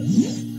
Yes.